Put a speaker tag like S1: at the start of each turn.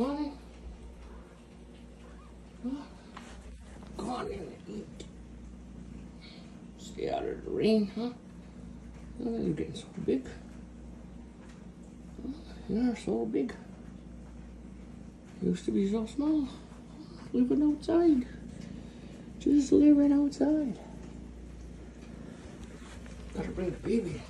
S1: Come on in. On in and eat. Stay out of the rain, huh? Oh, you're getting so big. You're so big. Used to be so small. Living outside. Just living outside. Gotta bring the baby.